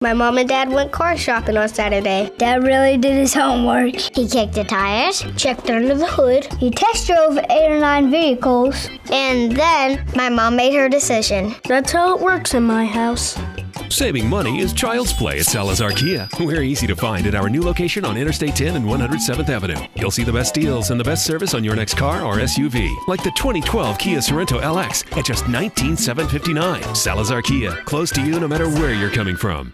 My mom and dad went car shopping on Saturday. Dad really did his homework. He kicked the tires, checked under the hood. He test drove eight or nine vehicles. And then my mom made her decision. That's how it works in my house. Saving money is child's play at Salazar Kia. We're easy to find at our new location on Interstate 10 and 107th Avenue. You'll see the best deals and the best service on your next car or SUV, like the 2012 Kia Sorento LX at just $19,759. Salazar Kia, close to you no matter where you're coming from.